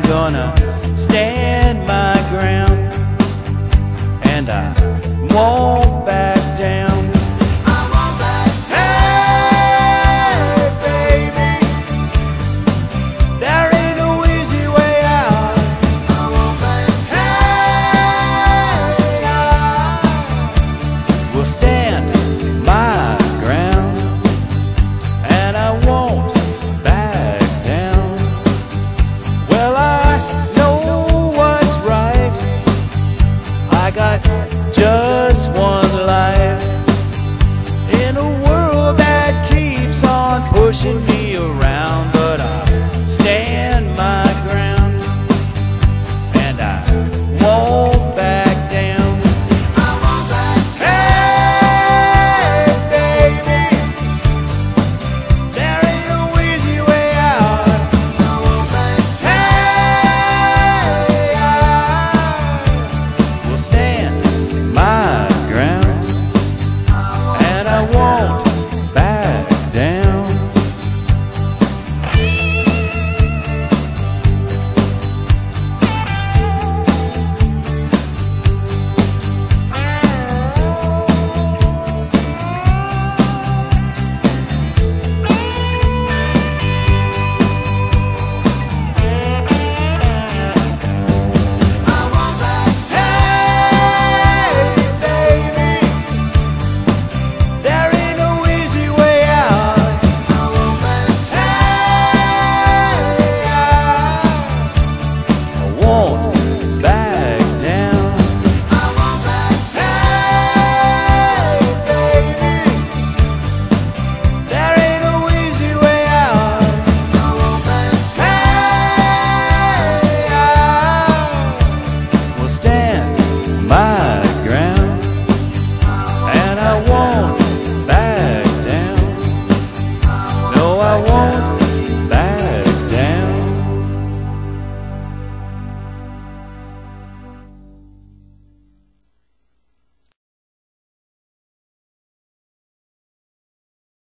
ground, Gonna stand my ground, and I won't back